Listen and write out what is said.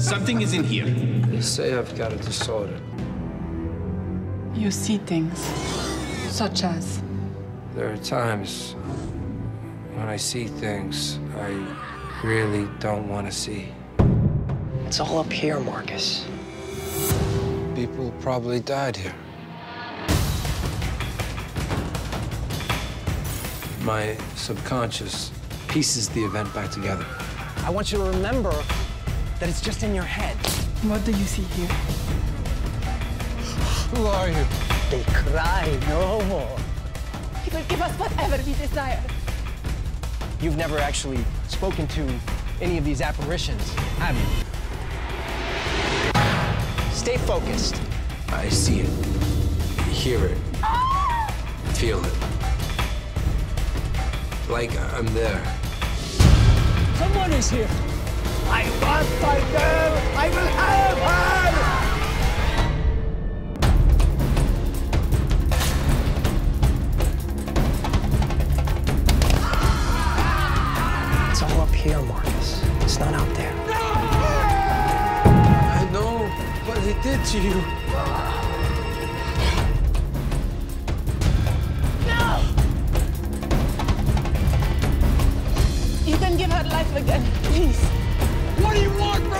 Something is in here. They say I've got a disorder. You see things, such as. There are times when I see things I really don't want to see. It's all up here, Marcus. People probably died here. My subconscious pieces the event back together. I want you to remember that it's just in your head. What do you see here? Who are you? They cry no more. He will give us whatever we desire. You've never actually spoken to any of these apparitions, have you? Stay focused. I see it, hear it, feel it. Like I'm there. Someone is here. I want my girl. I will have her. It's all up here, Marcus. It's not out there. I know what he did to you. No! You can give her life again, please. What do you want me?